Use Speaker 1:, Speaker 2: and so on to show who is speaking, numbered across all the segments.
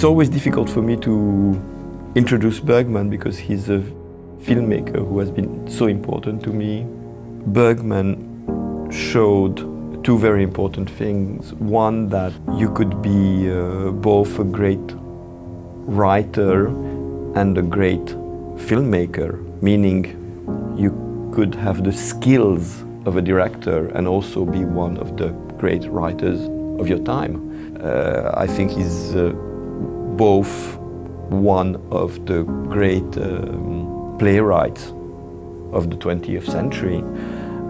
Speaker 1: It's always difficult for me to introduce Bergman because he's a filmmaker who has been so important to me. Bergman showed two very important things. One, that you could be uh, both a great writer and a great filmmaker, meaning you could have the skills of a director and also be one of the great writers of your time. Uh, I think he's uh, both one of the great um, playwrights of the 20th century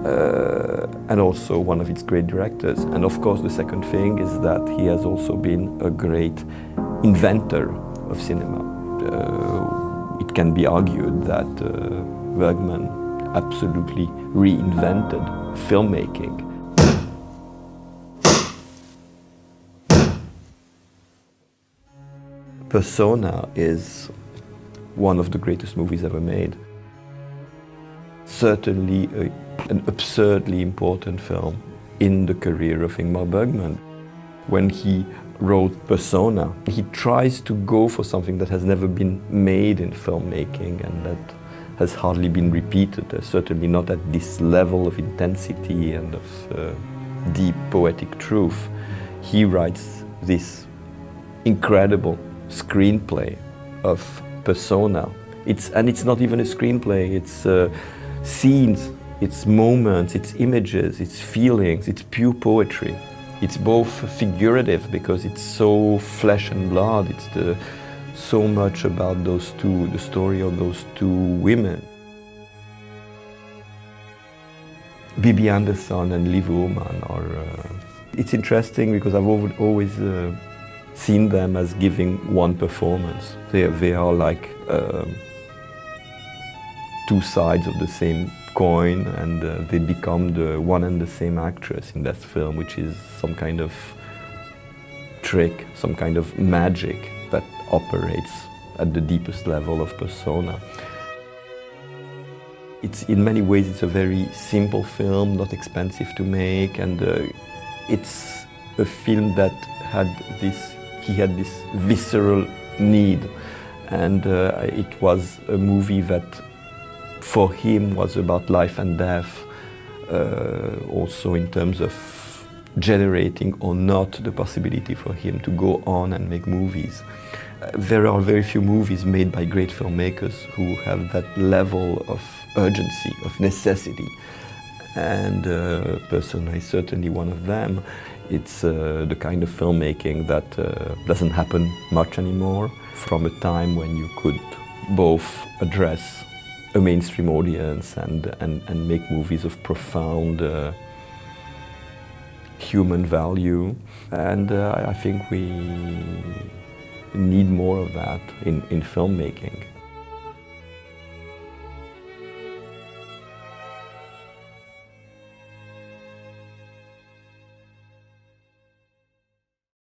Speaker 1: uh, and also one of its great directors. And of course, the second thing is that he has also been a great inventor of cinema. Uh, it can be argued that uh, Bergman absolutely reinvented filmmaking. Persona is one of the greatest movies ever made. Certainly a, an absurdly important film in the career of Ingmar Bergman. When he wrote Persona, he tries to go for something that has never been made in filmmaking and that has hardly been repeated, uh, certainly not at this level of intensity and of uh, deep poetic truth. He writes this incredible screenplay of persona. It's, and it's not even a screenplay, it's uh, scenes, it's moments, it's images, it's feelings, it's pure poetry. It's both figurative because it's so flesh and blood, it's the, so much about those two, the story of those two women. Bibi Andersson and Liv Ullmann are. Uh, it's interesting because I've always uh, seen them as giving one performance. They, they are like um, two sides of the same coin and uh, they become the one and the same actress in that film, which is some kind of trick, some kind of magic that operates at the deepest level of persona. It's, in many ways, it's a very simple film, not expensive to make, and uh, it's a film that had this, he had this visceral need, and uh, it was a movie that, for him, was about life and death, uh, also in terms of generating or not the possibility for him to go on and make movies. There are very few movies made by great filmmakers who have that level of urgency, of necessity. And uh, Persona is certainly one of them. It's uh, the kind of filmmaking that uh, doesn't happen much anymore from a time when you could both address a mainstream audience and, and, and make movies of profound uh, human value. And uh, I think we need more of that in, in filmmaking.